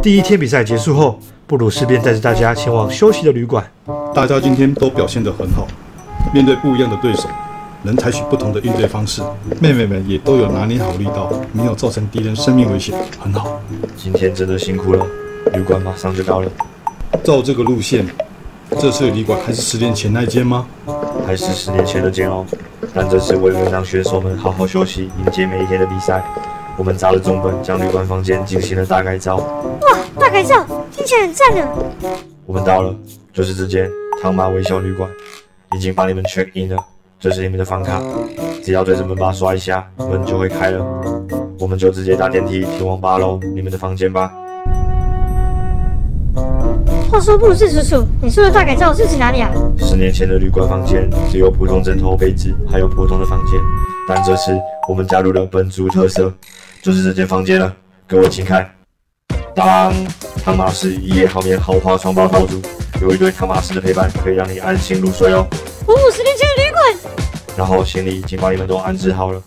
第一天比赛结束后，布鲁斯便带着大家前往休息的旅馆。大家今天都表现得很好，面对不一样的对手，能采取不同的应对方式。妹妹们也都有拿捏好力道，没有造成敌人生命危险，很好。今天真的辛苦了，旅馆马上就到了。照这个路线，这次的旅馆还是十年前那间吗？还是十年前的间哦，但这次为了让选手们好好休息，迎接每一天的比赛，我们砸了重本，将旅馆房间进行了大改造。哇，大改造听起来很赞呢！我们到了，就是这间唐马微笑旅馆，已经帮你们 check in 了，这是你们的房卡，只要对着门把刷一下，门就会开了。我们就直接搭电梯前往八楼你们的房间吧。话说布鲁斯叔叔，你说的大改造是指哪里啊？十年前的旅馆房间只有普通枕头、被子，还有普通的房间，但这次我们加入了本族特色，就是这间房间了。各位请看，当汤马士一夜好眠豪华床包套组，有一对汤马士的陪伴，可以让你安心入睡哦。五，十年前的旅馆。然后行李已经帮你们都安置好了。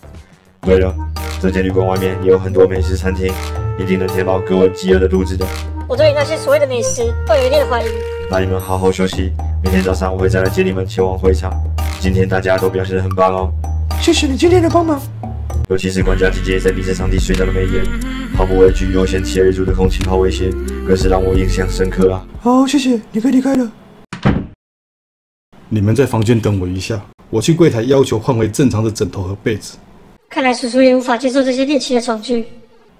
对了，这间旅馆外面也有很多美食餐厅，一定能填饱各位饥饿的肚子的。我对那些所谓的美食抱有一定的怀疑。那你们好好休息，明天早上我会再来接你们前往会场。今天大家都表现得很棒哦，谢谢你今天的帮忙。尤其是管家姐姐在比赛场地睡着的眉眼，毫不畏惧又掀起而出的空气炮威胁，更是让我印象深刻啊。好，谢谢，你可以离开了。你们在房间等我一下，我去柜台要求换回正常的枕头和被子。看来叔叔也无法接受这些猎奇的床具。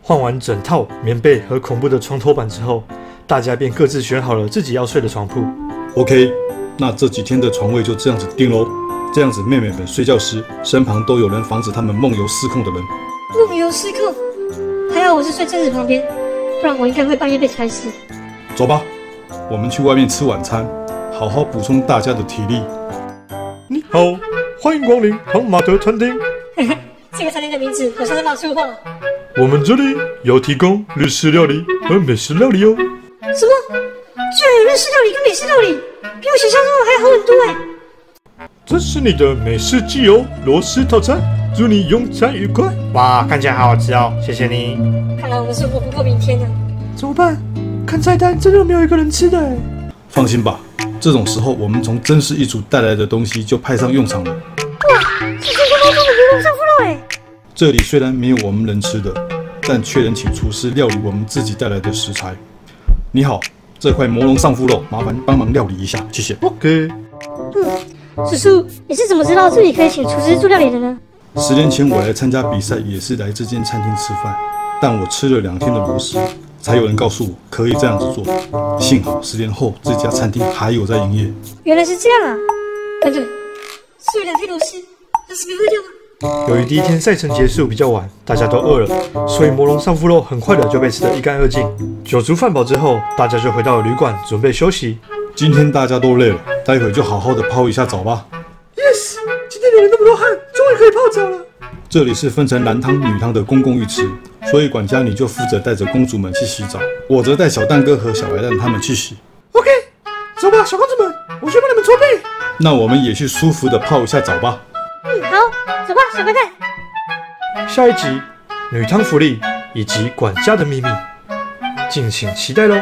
换完整套棉被和恐怖的床头板之后，大家便各自选好了自己要睡的床铺。OK，那这几天的床位就这样子定喽。这样子，妹妹们睡觉时身旁都有人防止她们梦游失控的人。梦游失控，还好我是睡正子旁边，不然我应该会半夜被踩死。走吧，我们去外面吃晚餐，好好补充大家的体力。你好，欢迎光临唐马德餐厅。嘿嘿，这个餐厅的名字好像在闹粗话。我们这里有提供日式料理和美式料理哦。什么？居然有日式料理跟美式料理，比我想象中的还好很多哎！这是你的美式鸡油螺丝套餐，祝你用餐愉快。哇，看起来好好吃哦，谢谢你。看来我们是活不过明天了。怎么办？看菜单，真的没有一个人吃的哎。放心吧，这种时候我们从真实一族带来的东西就派上用场了。哇，是新鲜包装的牛肉上腹肉哎！这里虽然没有我们能吃的，但却能请厨师料理我们自己带来的食材。你好，这块魔龙上腹肉，麻烦帮忙料理一下，谢谢。OK，嗯，叔叔，你是怎么知道这里可以请厨师做料理的呢？十年前我来参加比赛，也是来这间餐厅吃饭，但我吃了两天的螺丝，才有人告诉我可以这样子做。幸好十年后这家餐厅还有在营业。原来是这样啊！哎对，是有两天螺丝，但是没喝掉吗？由于第一天赛程结束比较晚，大家都饿了，所以魔龙上腹肉很快的就被吃得一干二净。酒足饭饱之后，大家就回到了旅馆准备休息。今天大家都累了，待会就好好的泡一下澡吧。Yes，今天流了那么多汗，终于可以泡澡了。这里是分成男汤、女汤的公共浴池，所以管家你就负责带着公主们去洗澡，我则带小蛋哥和小白蛋他们去洗。OK，走吧，小公主们，我去帮你们搓背。那我们也去舒服的泡一下澡吧。嗯，好，走吧，小白蛋。下一集女汤福利以及管家的秘密，敬请期待喽。